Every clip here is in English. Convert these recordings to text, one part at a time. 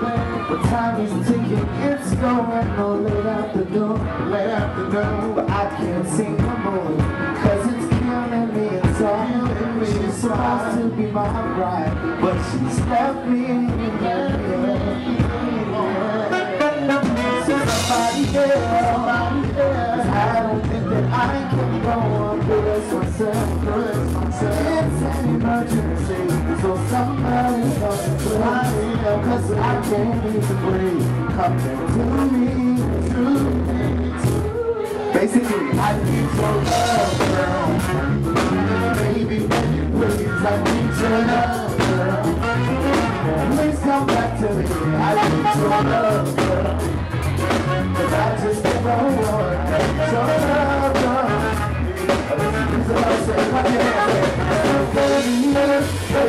But The time is ticking, it's going Oh, door let out the But I can't sing no more Cause it's killing me. Inside me. She's supposed to be my bride But she's left me. So somebody else, somebody else I don't think that I can go on. With myself, with myself. It's an emergency so somebody come and please. Cause I can't even breathe. Come to me, to me. Basically, I need your love, girl. Baby, baby, please, I need your love, girl. Please come back to me. I need your love, girl. Cause I just don't want your love,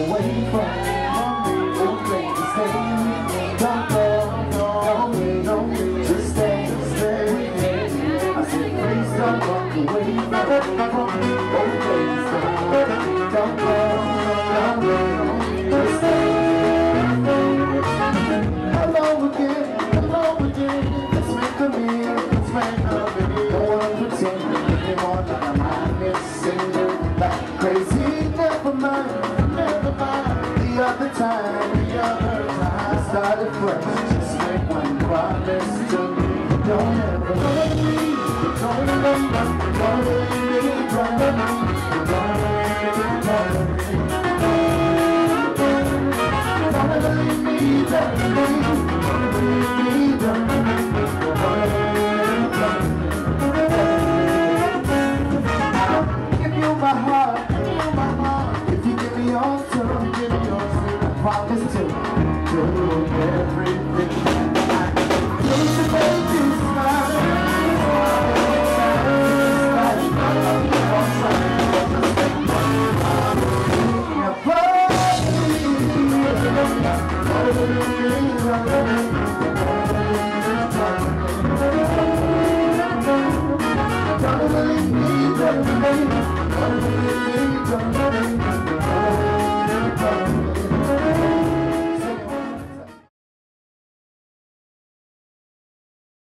Away from The time, the other time, I started fresh. Just make one promise to me. Don't ever leave me, don't leave me, don't leave me, don't leave me.